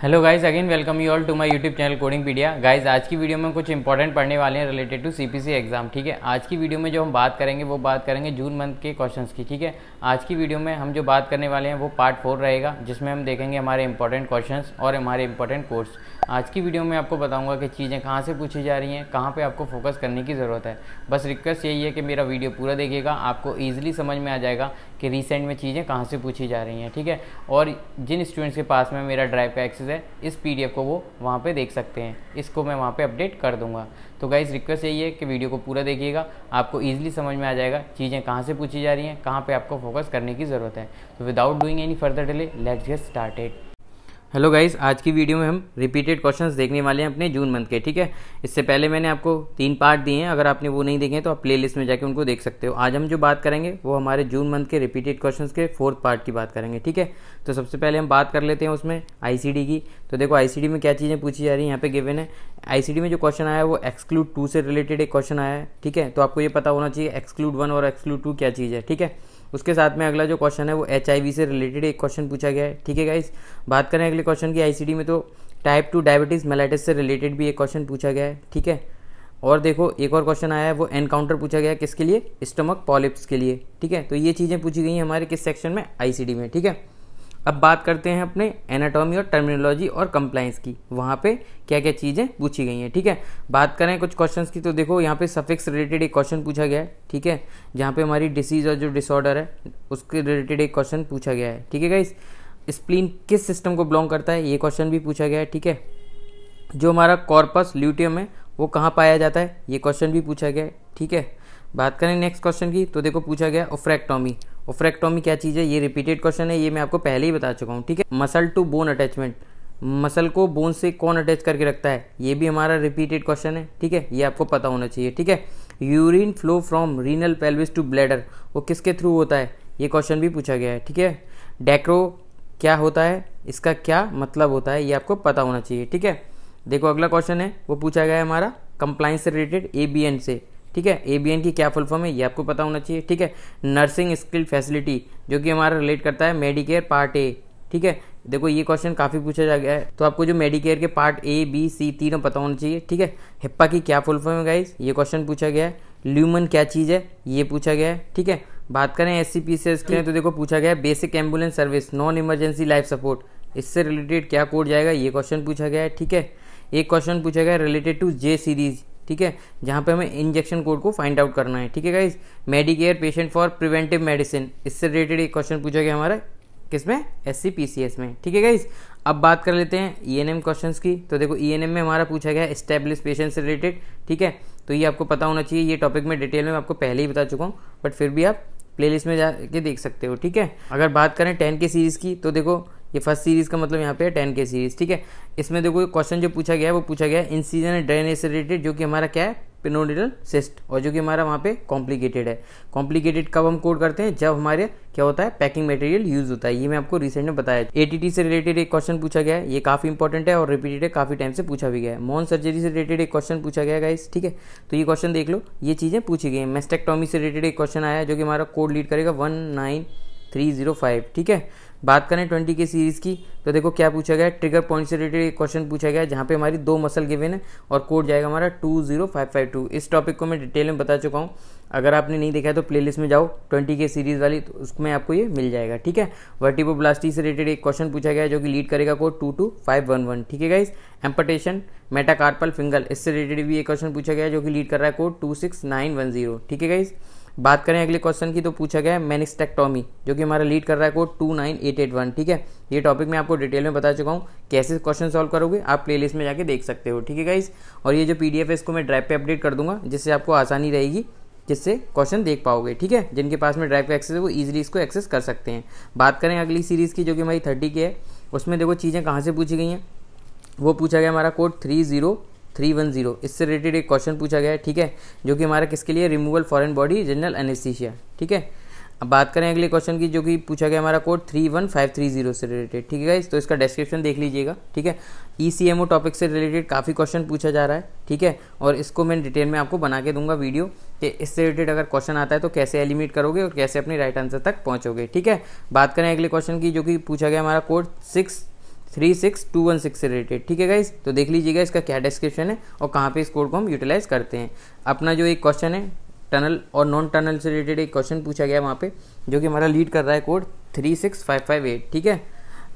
Hello guys again welcome you all to my YouTube channel coding pedia guys आज की video में कुछ important पढ़ने वाले हैं रिलेटेड टू सीपीसी एग्ज़ाम ठीक है? आज की वीडियो में जो हम बात करेंगे, वो बात करेंगे जून मंथ के क्वेश्चंस की, ठीक है? आज की वीडियो में हम जो बात करने वाले हैं, वो पार्ट फोर रहेगा, जिसमें हम देखेंगे हमारे इंपॉर्टेंट क्वेश्चन और हमारे इंपॉर्टेंट कोर्स आज की वीडियो में आपको बताऊँगा कि चीज़ें कहाँ से पूछी जा रही हैं, कहाँ पर आपको फोकस करने की ज़रूरत है। बस रिक्वेस्ट यही है कि मेरा वीडियो पूरा देखिएगा, आपको ईजिली समझ में आ जाएगा कि रिसेंट में चीज़ें कहाँ से पूछी जा रही हैं, ठीक है? और जिन स्टूडेंट्स के पास में मेरा ड्राइव का एक्सेस है, इस पीडीएफ को वो वहाँ पे देख सकते हैं। इसको मैं वहाँ पे अपडेट कर दूँगा। तो गाइज़ रिक्वेस्ट यही है कि वीडियो को पूरा देखिएगा। आपको ईजिली समझ में आ जाएगा चीज़ें कहाँ से पूछी जा रही हैं, कहाँ पर आपको फोकस करने की ज़रूरत है। तो without doing any further delay let's get started hello guys आज की वीडियो में हम रिपीटेड क्वेश्चंस देखने वाले हैं अपने जून मंथ के, ठीक है? इससे पहले मैंने आपको तीन पार्ट दिए हैं, अगर आपने वो नहीं देखे तो आप प्लेलिस्ट में जाके उनको देख सकते हो। आज हम जो बात करेंगे, वो हमारे जून मंथ के रिपीटेड क्वेश्चंस के फोर्थ पार्ट की बात करेंगे, ठीक है? तो सबसे पहले हम बात कर लेते हैं उसमें आईसीडी की। तो देखो आईसीडी में क्या चीज़ें पूछी जा रही है, यहाँ पे गिवन है। आईसीडी में जो क्वेश्चन आया, वो एक्सक्लूड टू से रिलेटेड एक क्वेश्चन आया है, ठीक है? तो आपको ये पता होना चाहिए एक्सक्लूड वन और एक्सक्लूड टू क्या चीज़ है, ठीक है? उसके साथ में अगला जो क्वेश्चन है, वो एचआईवी से रिलेटेड एक क्वेश्चन पूछा गया है। ठीक है गाइस बात करें अगले क्वेश्चन की आईसीडी में तो टाइप टू डायबिटीज़ मेलाइटिस से रिलेटेड भी एक क्वेश्चन पूछा गया है। ठीक है? और देखो, एक और क्वेश्चन आया है, वो एनकाउंटर पूछा गया किसके लिए? स्टमक पॉलिप्स के लिए। ठीक है? तो ये चीज़ें पूछी गई हैं हमारे किस सेक्शन में? आईसीडी में। ठीक है? अब बात करते हैं अपने एनाटॉमी और टर्मिनोलॉजी और कंप्लाइंस की। वहाँ पे क्या क्या चीज़ें पूछी गई हैं, ठीक है? बात करें कुछ क्वेश्चंस की तो देखो, यहाँ पे सफिक्स रिलेटेड एक क्वेश्चन पूछा गया है, ठीक है? जहाँ पे हमारी डिसीज और जो डिसऑर्डर है, उसके रिलेटेड एक क्वेश्चन पूछा गया है, ठीक है गाइस स्प्लीन किस सिस्टम को बिलोंग करता है, ये क्वेश्चन भी पूछा गया है, ठीक है? जो हमारा कॉर्पस ल्यूटियम है, वो कहाँ पाया जाता है, ये क्वेश्चन भी पूछा गया है, ठीक है? बात करें नेक्स्ट क्वेश्चन की तो देखो पूछा गया ओफ्रेक्टोमी ओफ्रेक्टोमी क्या चीज़ है? ये रिपीटेड क्वेश्चन है, ये मैं आपको पहले ही बता चुका हूँ, ठीक है? Muscle to bone attachment muscle को बोन से कौन अटैच करके रखता है? ये भी हमारा रिपीटेड क्वेश्चन है, ठीक है? ये आपको पता होना चाहिए, ठीक है? Urine flow from renal pelvis to bladder वो किसके थ्रू होता है? ये क्वेश्चन भी पूछा गया है, ठीक है? डेक्रो क्या होता है? इसका क्या मतलब होता है? ये आपको पता होना चाहिए, ठीक है? देखो अगला क्वेश्चन है, वो पूछा गया है हमारा कंप्लाइंस से रिलेटेड ए बी एन से। ठीक है? ए बी एन की क्या फुल फॉर्म है? ये आपको पता होना चाहिए, ठीक है? नर्सिंग स्किल फैसिलिटी जो कि हमारा रिलेट करता है मेडिकेयर पार्ट ए ठीक है? देखो, ये क्वेश्चन काफ़ी पूछा जा गया है तो आपको जो मेडिकेयर के पार्ट ए बी सी तीनों पता होना चाहिए, ठीक है? हिप्पा की क्या फुल फॉर्म है गाइस ये क्वेश्चन पूछा गया है। ल्यूमन क्या चीज़ है? ये पूछा गया है, ठीक है? बात करें एस सी पी से के तो देखो, पूछा गया है basic ambulance service non emergency life support इससे रिलेटेड क्या कोड जाएगा? ये क्वेश्चन पूछा गया है, ठीक है? एक क्वेश्चन पूछा गया है रिलेटेड टू जे सीरीज़ ठीक है? जहाँ पे हमें इंजेक्शन कोड को फाइंड आउट करना है। ठीक है guys medicare patient for preventive medicine इससे रिलेटेड एक क्वेश्चन पूछा गया हमारा, किसमें? S C P C S में। ठीक है गाइज़ अब बात कर लेते हैं ई एन एम क्वेश्चन की। तो देखो ई एन एम में हमारा पूछा गया स्टेब्लिश पेशेंट से रिलेटेड ठीक है? तो ये आपको पता होना चाहिए, ये टॉपिक में डिटेल में आपको पहले ही बता चुका हूँ बट फिर भी आप प्लेलिस्ट में जाके देख सकते हो। ठीक है? अगर बात करें टेन के सीरीज़ की तो देखो ये फ़र्स्ट सीरीज़ का मतलब यहाँ पे है टेन के सीरीज़ ठीक है? इसमें देखो क्वेश्चन जो पूछा गया है, वो पूछा गया है इंसीजन ड्रेनेज से रिलेटेड जो कि हमारा क्या है? पिनोडिडल सिस्ट और जो कि हमारा वहाँ पे कॉम्प्लिकेटेड है। कॉम्प्लिकेटेड कब हम कोड करते हैं? जब हमारे क्या होता है? पैकिंग मटेरियल यूज़ होता है। ये मैं आपको रिसेंट में बताया एटीटी से रिलेटेड एक क्वेश्चन पूछा गया है। ये काफ़ी इंपॉर्टेंट है और रिपीटेड है, काफ़ी टाइम से पूछा भी गया है। मोन सर्जरी से रिलेटेड एक क्वेश्चन पूछा गया गाइस ठीक है? तो ये क्वेश्चन देख लो। ये चीज़ें पूछी गई है। मेस्टेक्टोमी से रिलेटेड एक क्वेश्चन आया जो कि हमारा कोड लीड करेगा one nine three zero five ठीक है? बात करें ट्वेंटी के सीरीज़ की तो देखो क्या पूछा गया ट्रिगर पॉइंट से रिलेटेड एक क्वेश्चन पूछा गया, जहाँ पे हमारी दो मसल गिवन है और कोड जाएगा हमारा two zero five five two इस टॉपिक को मैं डिटेल में बता चुका हूँ। अगर आपने नहीं देखा है तो प्लेलिस्ट में जाओ, ट्वेंटी के सीरीज़ वाली तो उसमें आपको ये मिल जाएगा, ठीक है? वर्टिबोब्लास्टी से रिलेटेड एक क्वेश्चन पूछा गया, जो कि लीड करेगा code two two five one one ठीक है गाइज़ एम्पटेशन मेटाकार्पल फिंगल इससे रिलेटेड भी एक क्वेश्चन पूछा गया, जो कि लीड कर रहा है code two six nine one zero ठीक है गाइज़ बात करें अगले क्वेश्चन की तो पूछा गया है मैनिस्टेक्टोमी, जो कि हमारा लीड कर रहा है code two nine eight eight one ठीक है? ये टॉपिक मैं आपको डिटेल में बता चुका हूँ, कैसे क्वेश्चन सॉल्व करोगे, आप प्लेलिस्ट में जाके देख सकते हो, ठीक है गाइज़ और ये जो पीडीएफ है, इसको मैं ड्राइव पे अपडेट कर दूँगा, जिससे आपको आसानी रहेगी, जिससे क्वेश्चन देख पाओगे, ठीक है? जिनके पास में ड्राइव का एक्सेस है, वो ईजिली इसको एक्सेस कर सकते हैं। बात करें अगली सीरीज़ की, जो कि हमारी थर्टी की है, उसमें देखो चीज़ें कहाँ से पूछी गई हैं? वो पूछा गया हमारा code three zero three one zero. इससे रिलेटेड एक क्वेश्चन पूछा गया है, ठीक है? जो कि हमारा किसके लिए? Removal foreign body general anaesthesia ठीक है? अब बात करें अगले क्वेश्चन की, जो कि पूछा गया हमारा code three one five three zero से रिलेटेड, ठीक है गाइस तो इसका डिस्क्रिप्शन देख लीजिएगा, ठीक है? E C M O topic से रिलेटेड काफ़ी क्वेश्चन पूछा जा रहा है, ठीक है? और इसको मैं डिटेल में आपको बना के दूँगा वीडियो कि इससे रिलेटेड अगर क्वेश्चन आता है तो कैसे एलिमिनेट करोगे और कैसे अपने राइट आंसर तक पहुंचोगे, ठीक है? बात करें अगले क्वेश्चन की, जो कि पूछा गया हमारा code six three six two one six से रिलेटेड, ठीक है गाइज़ तो देख लीजिएगा इसका क्या डिस्क्रिप्शन है और कहाँ पे इस कोड को हम यूटिलाइज करते हैं। अपना जो एक क्वेश्चन है टनल और नॉन टनल से रिलेटेड एक क्वेश्चन पूछा गया वहाँ पे, जो कि हमारा लीड कर रहा है code three six five five eight, ठीक है?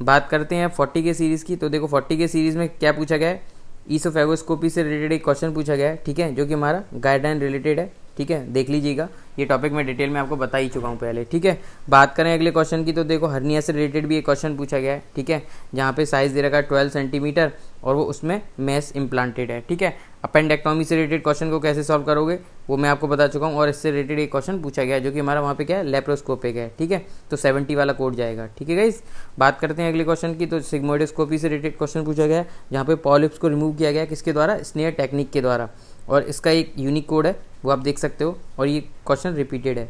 बात करते हैं फोर्टी के सीरीज़ की तो देखो फोर्टी के सीरीज़ में क्या पूछा गया है? ईसोफेगोस्कोपी से रिलेटेड एक क्वेश्चन पूछा गया है, ठीक है? जो कि हमारा गाइडलाइन रिलेटेड है। ठीक है? देख लीजिएगा। ये टॉपिक मैं डिटेल में आपको बता ही चुका हूँ पहले, ठीक है? बात करें अगले क्वेश्चन की तो देखो हर्निया से रिलेटेड भी एक क्वेश्चन पूछा गया है, ठीक है? जहाँ पे साइज़ दे रखा है ट्वेल्व सेंटीमीटर और वो उसमें मैस इम्प्लांटेड है, ठीक है? अपेंडेक्टोमी से रिलेटेड क्वेश्चन को कैसे सॉल्व करोगे, वो मैं आपको बता चुका हूँ और इससे रिलेटेड एक क्वेश्चन पूछा गया जो कि हमारा वहाँ पे क्या है? लेप्रोस्कोपिक है, ठीक है? तो सेवेंटी वाला कोड जाएगा, ठीक है गाइस बात करते हैं अगले क्वेश्चन की तो सिग्मोइडोस्कोपी से रिलेटेड क्वेश्चन पूछा गया जहाँ पे पॉलिप्स को रिमूव किया गया किसके द्वारा? स्नेयर टेक्निक के द्वारा। और इसका एक यूनिक कोड है, वो आप देख सकते हो, और ये क्वेश्चन रिपीटेड है।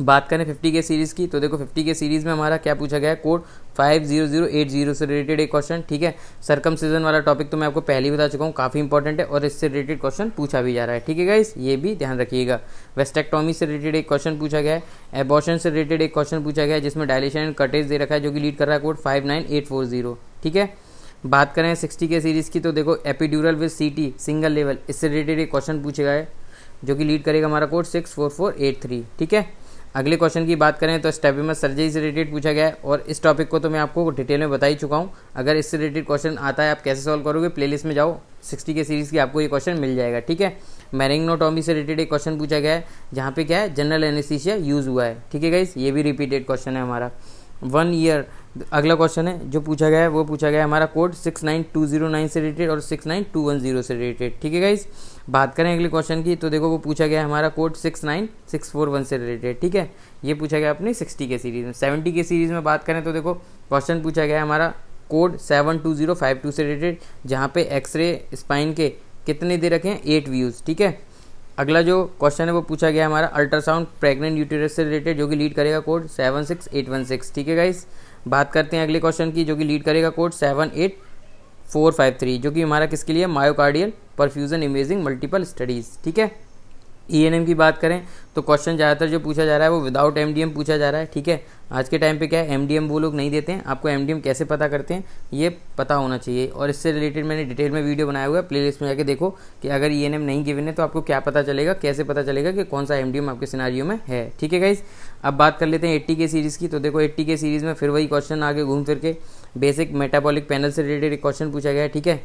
बात करें 50 के सीरीज़ की तो देखो 50 के सीरीज़ में हमारा क्या पूछा गया है? कोड 50080 से रिलेटेड एक क्वेश्चन ठीक है? सरकम सीज़न वाला टॉपिक तो मैं आपको पहले ही बता चुका हूँ, काफ़ी इंपॉर्टेंट है, और इससे रिलेटेड क्वेश्चन पूछा भी जा रहा है। ठीक है गाइस ये भी ध्यान रखिएगा। वेस्टेक्टॉमी से रिलेटेड एक क्वेश्चन पूछा गया है एबॉशन से रिलेटेड एक क्वेश्चन पूछा गया है, जिसमें डायलेशन एंड कटेज दे रखा है, जो कि लीड कर रहा है कोड फाइव ठीक है? बात करें सिक्सटी के सीरीज़ की तो देखो epidural with C T single level इससे रिलेटेड एक क्वेश्चन पूछे गए जो कि लीड करेगा हमारा code six four four eight three ठीक है? अगले क्वेश्चन की बात करें तो स्टेबिमस सर्जरी से रिलेटेड पूछा गया है, और इस टॉपिक को तो मैं आपको डिटेल में बता ही चुका हूँ। अगर इससे रिलेटेड क्वेश्चन आता है, आप कैसे सॉल्व करोगे? प्लेलिस्ट में जाओ 60 के सीरीज़ की आपको ये क्वेश्चन मिल जाएगा, ठीक है? मैरिंगनोटॉमी से रिलेटेड एक क्वेश्चन पूछा गया है, जहाँ पे क्या है? जनरल एनेस्थीसिया यूज़ हुआ है, ठीक है गाइस ये भी रिपीटेड क्वेश्चन है हमारा। One year. अगला क्वेश्चन है, जो पूछा गया है, वो पूछा गया है हमारा code six nine two zero nine से रिलेटेड और six nine two one zero से रिलेटेड। ठीक है गाइज़ बात करें अगले क्वेश्चन की तो देखो वो पूछा गया है हमारा code six nine six four one से रिलेटेड। ठीक है? ये पूछा गया अपनी सिक्सटी के सीरीज़ में। सेवेंटी के सीरीज़ में बात करें तो देखो, क्वेश्चन पूछा गया है हमारा code seven two zero five two से रिलेटेड, जहाँ पे एक्सरे स्पाइन के कितने दे रखे हैं? Eight views. ठीक है? अगला जो क्वेश्चन है, वो पूछा गया हमारा अल्ट्रासाउंड प्रेग्नेंट यूटेरस से रिलेटेड जो कि लीड करेगा code seven six eight one six ठीक है गाइस बात करते हैं अगले क्वेश्चन की, जो कि लीड करेगा code seven eight four five three जो कि हमारा किसके लिए myocardial perfusion imaging multiple studies ठीक है? ई e की बात करें तो क्वेश्चन ज़्यादातर जो पूछा जा रहा है वो विदाउट एम डी एम पूछा जा रहा है, ठीक है? आज के टाइम पे क्या है एम डी एम वो लोग नहीं देते हैं, आपको एम डी एम कैसे पता करते हैं, ये पता होना चाहिए। और इससे रिलेटेड मैंने डिटेल में वीडियो बनाया हुआ है प्ले में जाके देखो कि अगर ई e नहीं गिवन है तो आपको क्या पता चलेगा, कैसे पता चलेगा कि कौन सा MDM आपके सिनारियों में है, ठीक है गाइज़ अब बात कर लेते हैं एट्टी के सीरीज़ की तो देखो एट्टी के सीरीज़ में फिर वही क्वेश्चन आगे घूम फिर के बेसिक मेटाबॉलिक पैनल से रिलेटेड एक क्वेश्चन पूछा गया है, ठीक है?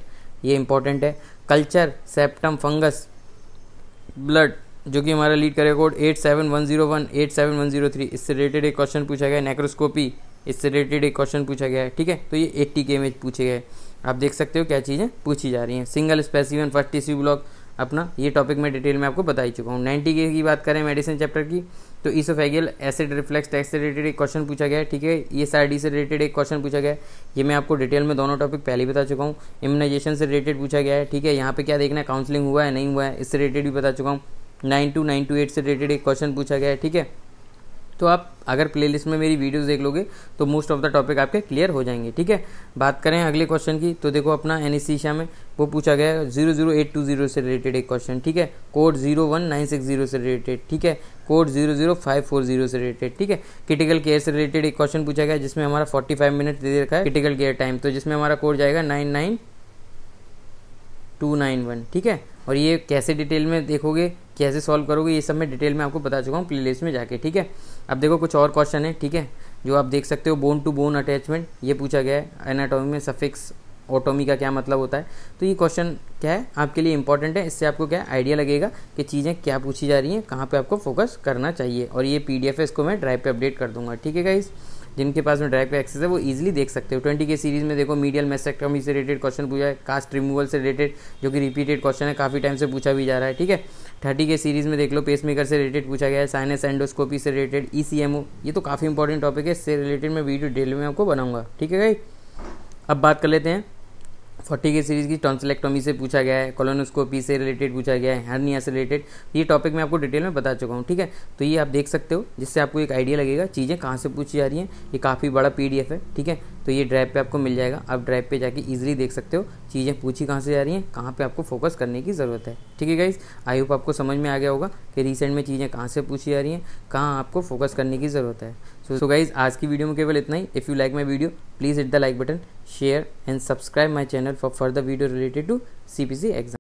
ये इंपॉर्टेंट है। कल्चर सेप्टम फंगस ब्लड जो कि हमारा लीड करेगा code eight seven one zero one eight seven one zero three इससे रिलेटेड एक क्वेश्चन पूछा गया है नेक्रोस्कोपी इससे रिलेटेड एक क्वेश्चन पूछा गया है, ठीक है? तो ये एट्टी के में पूछे गए आप देख सकते हो क्या चीज़ें पूछी जा रही हैं। Single specimen first TC block अपना ये टॉपिक मैं डिटेल में आपको बता ही चुका हूँ। नाइन्टी के की बात करें मेडिसिन चैप्टर की तो ईसोफेगियल एसिड रिफ्लेक्स टैक्स से रिलेटेड एक क्वेश्चन पूछा गया है, ठीक है? ई एस से रिलेटेड एक क्वेश्चन पूछा गया है। ये मैं आपको डिटेल में दोनों टॉपिक पहले ही बता चुका हूँ। इम्यूनाइजेशन से रिलेटेड पूछा गया है, ठीक है? यहाँ पे क्या देखना है? काउंसलिंग हुआ है, नहीं हुआ है? इससे रिलेटेड भी बता चुका हूँ। Nine two nine two eight से रिलेटेड एक क्वेश्चन पूछा गया है, ठीक है? तो आप अगर प्लेलिस्ट में मेरी वीडियोस देख लोगे तो मोस्ट ऑफ़ द टॉपिक आपके क्लियर हो जाएँगे, ठीक है? बात करें अगले क्वेश्चन की तो देखो अपना एनेस्थीसिया में वो पूछा गया है zero zero eight two zero से रिलेटेड एक क्वेश्चन, ठीक है? Code zero one nine six zero से रिलेटेड, ठीक है? Code zero zero five four zero से रिलेटेड, ठीक है? क्रिटिकल केयर से रिलेटेड एक क्वेश्चन पूछा गया जिसमें हमारा फोर्टी फाइव मिनट दे रखा है क्रिटिकल केयर टाइम तो जिसमें हमारा कोड जाएगा nine nine two nine one, ठीक है? और ये कैसे डिटेल में देखोगे? कैसे सॉल्व करोगे, ये सब मैं डिटेल में आपको बता चुका हूँ प्ले में जाके, ठीक है? अब देखो कुछ और क्वेश्चन है, ठीक है? जो आप देख सकते हो बोन टू बोन अटैचमेंट ये पूछा गया है एनाटॉमी में सफिक्स ऑटोमी का क्या मतलब होता है? तो ये क्वेश्चन क्या है? आपके लिए इंपॉर्टेंट है, इससे आपको क्या आइडिया लगेगा कि चीज़ें क्या पूछी जा रही हैं, कहाँ पे आपको फोकस करना चाहिए। और ये पीडीएफ है, इसको मैं ड्राइव पे अपडेट कर दूँगा, ठीक है गाइस जिनके पास में ड्राइव डायरेक्ट एक्सेस है, वो इजीली देख सकते हो। ट्वेंटी के सीरीज़ में देखो मीडियल मेस्टेक्टमी से रिलेटेड क्वेश्चन पूछा है कास्ट रिमूवल से रिलेटेड जो कि रिपीटेड क्वेश्चन है, काफ़ी टाइम से पूछा भी जा रहा है, ठीक है? थर्टी के सीरीज़ में देख लो पेसमेकर से रिलेटेड पूछा गया है साइनस एंडोस्कोपी से रिलेटेड ECMO ये तो काफ़ी इंपॉर्टेंट टॉपिक है, इससे रिलेटेड मैं वीडियो डेली में आपको बनाऊँगा। ठीक है भाई? अब बात कर लेते हैं। फोर्टी के सीरीज़ की टॉन्सिलेक्टोमी से पूछा गया है, कोलोनोस्कोपी से रिलेटेड पूछा गया है, हर्निया से रिलेटेड। ये टॉपिक मैं आपको डिटेल में बता चुका हूँ, ठीक है? तो ये आप देख सकते हो, जिससे आपको एक आइडिया लगेगा चीज़ें कहाँ से पूछी जा रही हैं। ये काफ़ी बड़ा पीडीएफ है, ठीक है? तो ये ड्राइव पे आपको मिल जाएगा। आप ड्राइव पे जाके इजीली देख सकते हो चीज़ें पूछी कहाँ से जा रही हैं, कहाँ पे आपको फोकस करने की ज़रूरत है, ठीक है गाइज़ आई होप आपको समझ में आ गया होगा कि रिसेंट में चीज़ें कहाँ से पूछी जा रही हैं, कहाँ आपको फोकस करने की ज़रूरत है। सो सो गाइज़ आज की वीडियो में केवल इतना ही। If you like my video please hit the like button share and subscribe my channel for further video related to C P C exam